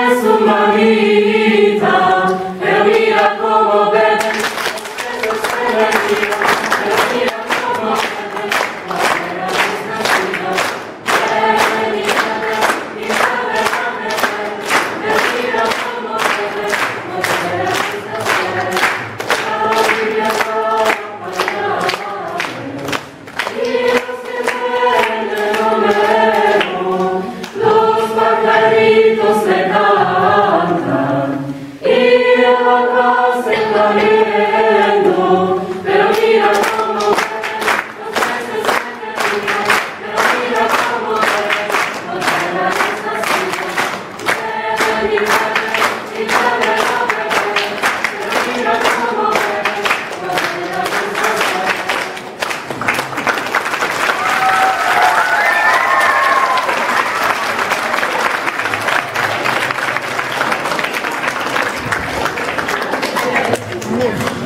Ave Maria.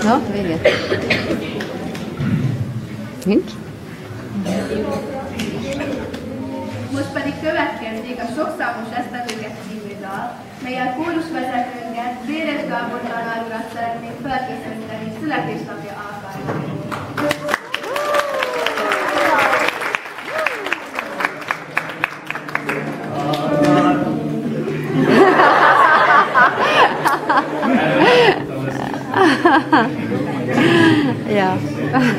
Na, véget. Nincs? Most pedig következik a Sokszámos Esztelőket című dal, melyel kórusvezetőnket, Béres Gábor tanár urat szeretnénk felkészíteni születésnapja alkalmából.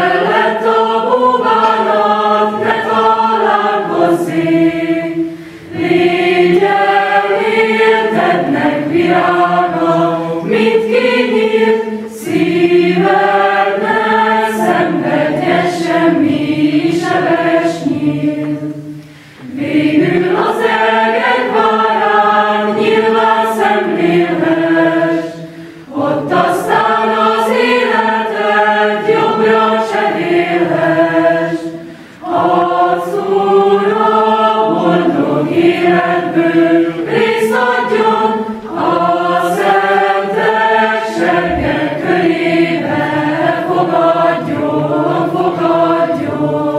Hallelujah. Fogadjon, fogadjon.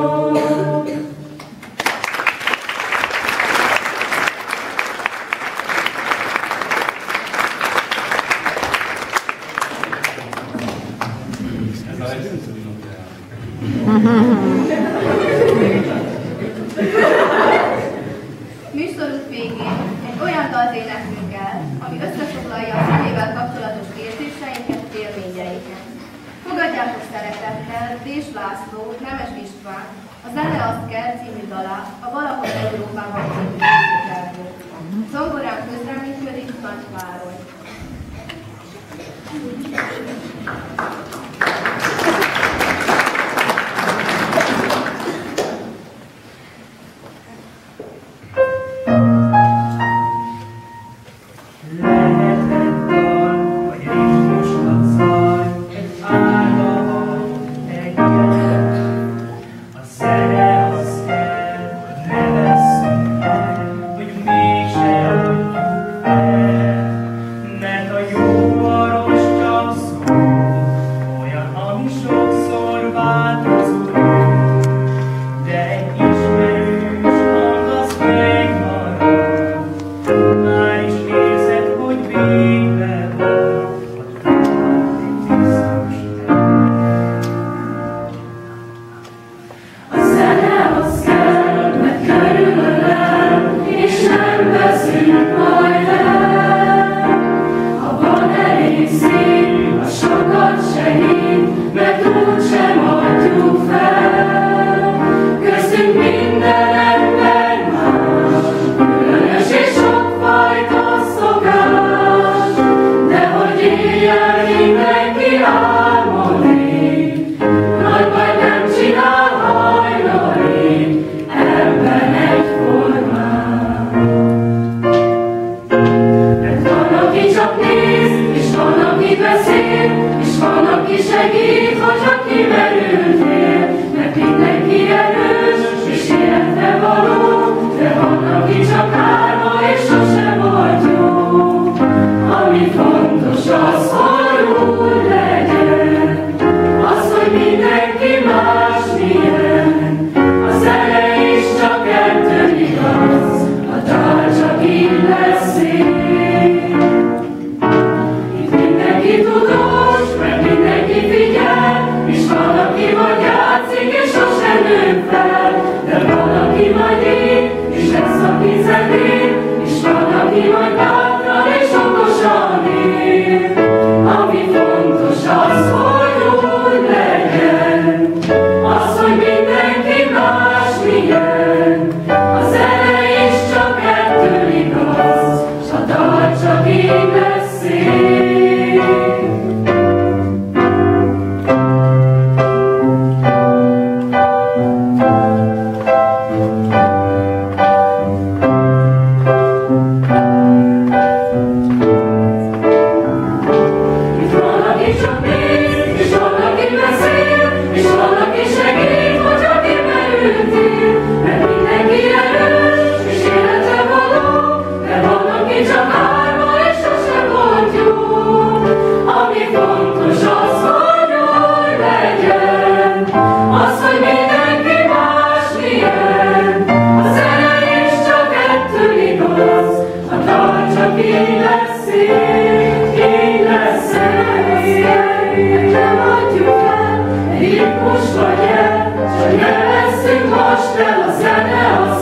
Műsorunk végén egy olyan dalt éneklünk el, ami összefoglalja a zenével kapcsolatos László, Nemes István, a Zene azt kell című dalát, a Valahol Európában című műzikálból. Zongorán közreműködik Nagy Vároly. lesz a kizedén, és van, aki majd adjuk el, ritmus vagy el, s hogy ne veszünk most el a zene az